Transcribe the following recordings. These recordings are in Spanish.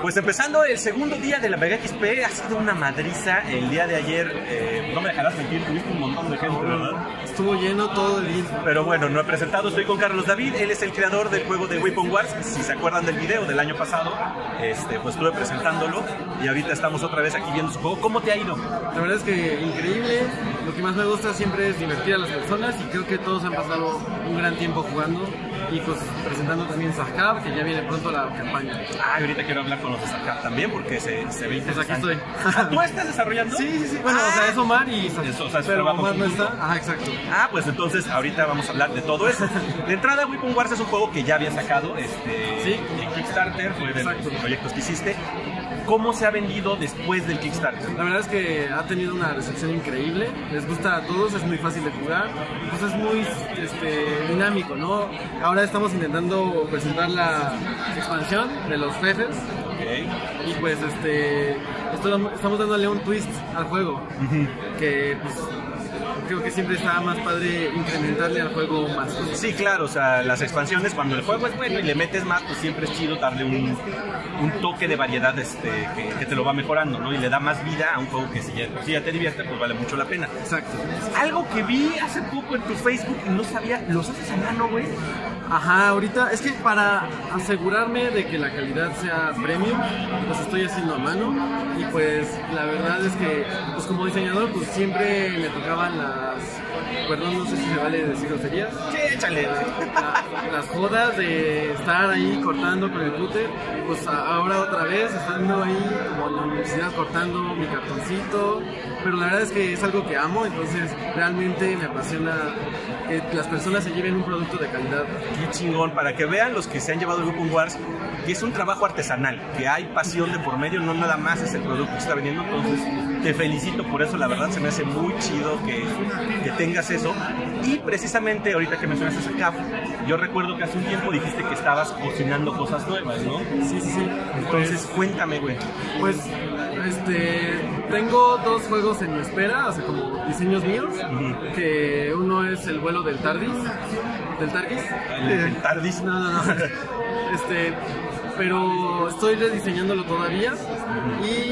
Pues empezando el segundo día de la Mega XP, ha sido una madriza. El día de ayer, eh, no me dejarás mentir, tuviste un montón de gente, ¿verdad? Estuvo lleno todo el día. Pero bueno, no he presentado, estoy con Carlos David, él es el creador del juego de Weapon Wars. Si se acuerdan del video del año pasado, este, pues estuve presentándolo y ahorita estamos otra vez aquí viendo su juego. ¿Cómo te ha ido? La verdad es que increíble. Lo que más me gusta siempre es divertir a las personas y creo que todos han pasado un gran tiempo jugando y pues presentando también Sarkab, que ya viene pronto la campaña. Ah, ahorita quiero hablar con los de Sarkab también porque se, se ve Pues aquí estoy. Ah, ¿Tú estás desarrollando? Sí, sí, sí. Bueno, Ah, o sea, es Omar y Sarkab. Eso, o sea, es pero Omar no está. Ajá, exacto. Ah, pues entonces ahorita vamos a hablar de todo eso. De entrada, Weapon Wars es un juego que ya había sacado este, Sí. en Kickstarter, fue de los proyectos que hiciste. ¿Cómo se ha vendido después del Kickstarter? La verdad es que ha tenido una recepción increíble, les gusta a todos, es muy fácil de jugar, pues es muy este, dinámico, ¿no? Ahora estamos intentando presentar la expansión de los jefes Ok. y pues este estamos dándole un twist al juego, que pues creo que siempre está más padre incrementarle al juego más. Sí, claro, o sea, las expansiones, cuando el juego es bueno y le metes más, pues siempre es chido darle un, un toque de variedad este, que, que te lo va mejorando, ¿no? Y le da más vida a un juego que si ya, si ya te divierte, pues vale mucho la pena. Exacto. Algo que vi hace poco en tu Facebook y no sabía, ¿los haces a mano, güey? Ajá, ahorita es que para asegurarme de que la calidad sea premium, pues estoy haciendo a mano y pues la verdad es que pues como diseñador pues siempre me tocaban las, Yes. Perdón no sé si se vale decir groserías, Sí, échale. la- las jodas de estar ahí cortando con el cúter, pues ahora otra vez estando ahí como en la universidad cortando mi cartoncito, pero la verdad es que es algo que amo, entonces realmente me apasiona que las personas se lleven un producto de calidad. Qué chingón, para que vean los que se han llevado el Weapon Wars, que es un trabajo artesanal, que hay pasión de por medio, no nada más es el producto que está vendiendo, entonces te felicito por eso, la verdad se me hace muy chido que, que tengas eso. Y precisamente ahorita que mencionaste a CAF, yo recuerdo que hace un tiempo dijiste que estabas cocinando cosas nuevas, ¿no? Sí, sí, sí. Entonces cuéntame, güey. Pues, este, tengo dos juegos en mi espera, o sea, como diseños míos, que uno es el vuelo del Tardis, del Tardis. El- el Tardis. No, no, no. Este, pero estoy rediseñándolo todavía y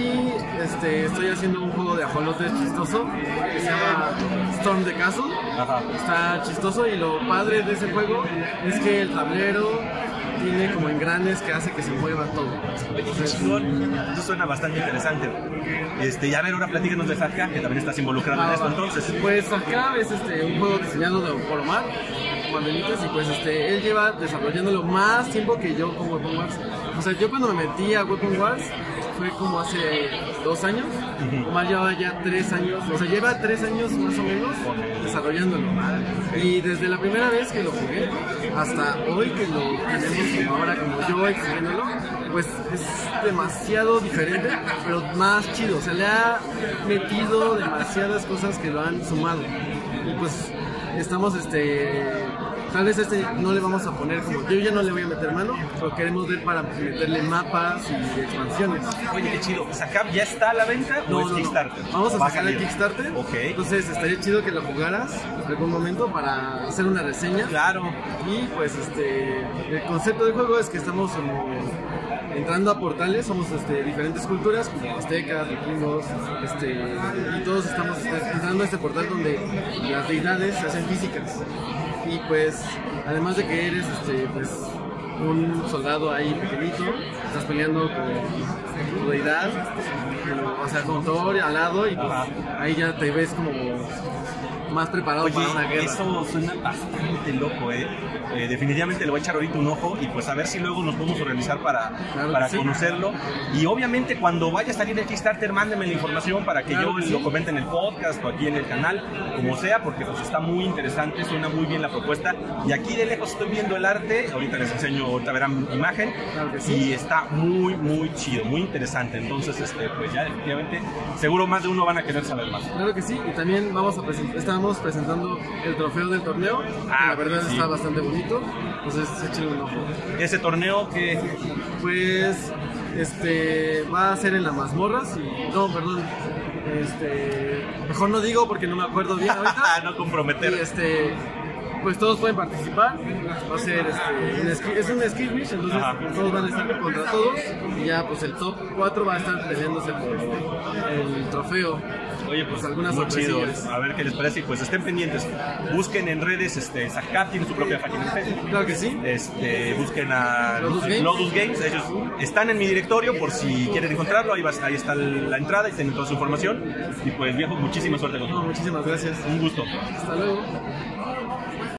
este, estoy haciendo un juego de ajolotes chistoso que se llama Storm the Castle. Ajá. Está chistoso y lo padre de ese juego es que el tablero tiene como engranes que hace que se mueva todo. Chingón. Eso suena bastante interesante. Este, y a ver, ahora platícanos de Zarka, que también estás involucrado en esto entonces. Pues acá es este, un juego diseñado de, por Omar, Omar Benítez, y pues este, él lleva desarrollándolo más tiempo que yo con Weapon Wars. O sea, yo cuando me metí a Weapon Wars fue como hace dos años, Omar lleva ya tres años, o sea, lleva tres años más o menos desarrollándolo. Y desde la primera vez que lo jugué hasta hoy que lo tenemos como ahora como yo exhibiéndolo, pues es demasiado diferente, pero más chido. O sea, le ha metido demasiadas cosas que lo han sumado. Y pues estamos este. Tal vez este no le vamos a poner como. Yo ya no le voy a meter mano, pero queremos ver para meterle mapas y expansiones. Oye, qué chido. ¿Zacap ya está a la venta o es no, no. Kickstarter? Vamos a ¿Va sacar el? Kickstarter. Ok. Entonces estaría chido que lo jugaras en algún momento para hacer una reseña. Claro. Y pues este el concepto del juego es que estamos como entrando a portales, somos este, diferentes culturas como aztecas, vikingos, este, y todos estamos este, entrando a este portal donde las deidades se hacen físicas. Y pues además de que eres este pues un soldado ahí pequeñito, estás peleando con tu deidad, o sea con Thor al lado y pues ahí ya te ves como más preparado Oye, para una guerra. eso suena bastante loco, ¿eh? Eh, definitivamente le voy a echar ahorita un ojo y pues a ver si luego nos podemos organizar para, Claro para sí. conocerlo. Y obviamente cuando vaya a salir el Kickstarter, mándeme la información para que Claro yo que sí. lo comente en el podcast o aquí en el canal, como sea, porque pues está muy interesante, suena muy bien la propuesta. Y aquí de lejos estoy viendo el arte, ahorita les enseño, ahorita verán imagen, Claro sí. y está muy, muy chido, muy interesante. Entonces, este, pues ya definitivamente, seguro más de uno van a querer saber más. Claro que sí, y también vamos a presentar, estábamos presentando el trofeo del torneo, Ah, la verdad sí. está bastante bonito, entonces échenle un ojo. Ese torneo que Pues, este, va a ser en las mazmorras y, no, perdón, este, mejor no digo porque no me acuerdo bien ahorita. no y comprometer. este, pues todos pueden participar. Va a ser este, es un skirmish, entonces Ajá. todos van a estar contra todos. Y ya, pues el top 4 va a estar peleándose por el trofeo. Oye, pues algunas muy chido. A ver qué les parece y pues estén pendientes. Busquen en redes, este, Zacap tiene su propia página Facebook. Claro que sí. Este, busquen a Lotus Games. Ellos están en mi directorio por si quieren encontrarlo. Ahí, va- ahí está la entrada y tienen toda su información. Y pues viejo, muchísima suerte con No, todo. muchísimas gracias. Un gusto. Hasta luego.